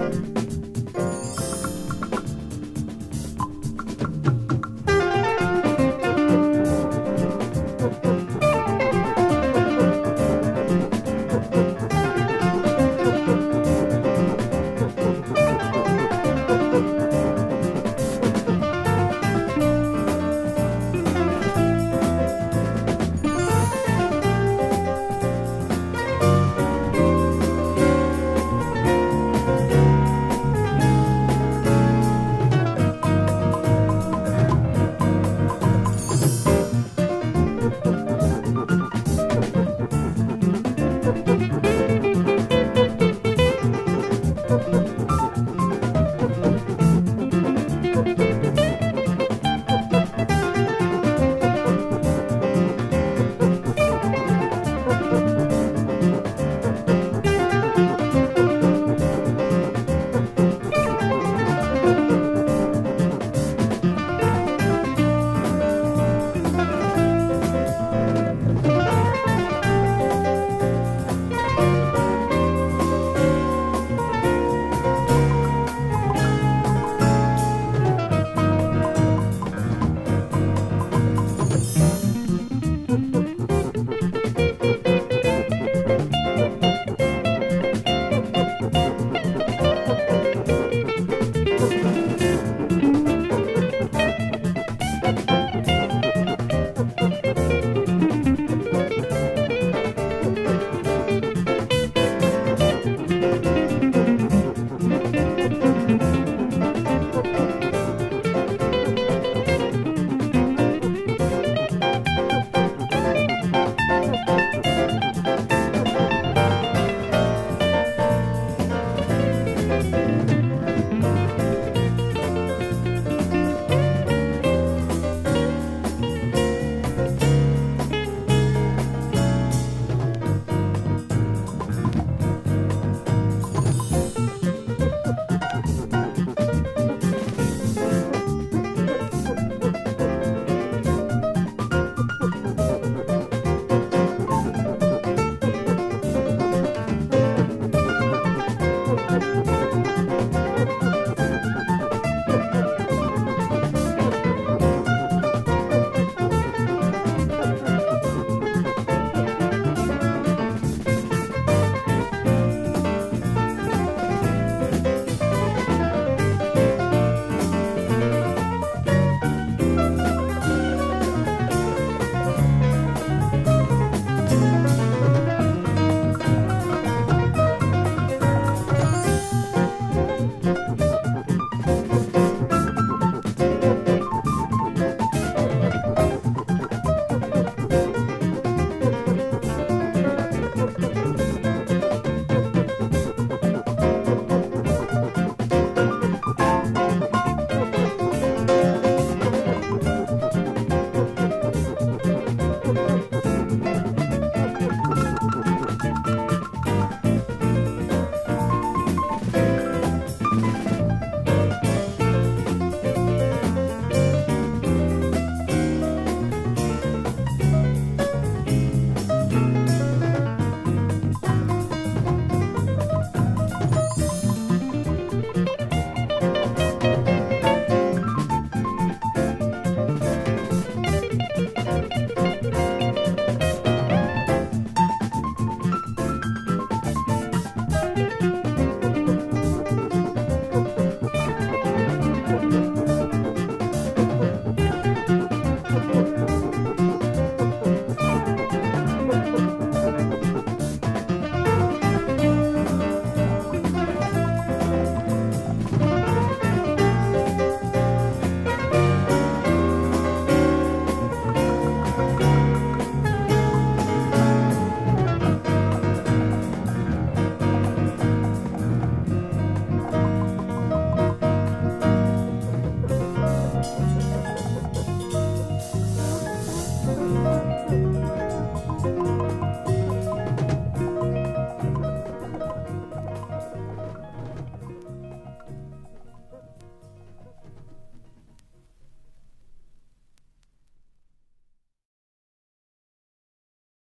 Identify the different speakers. Speaker 1: Bye. Thank you. Bye.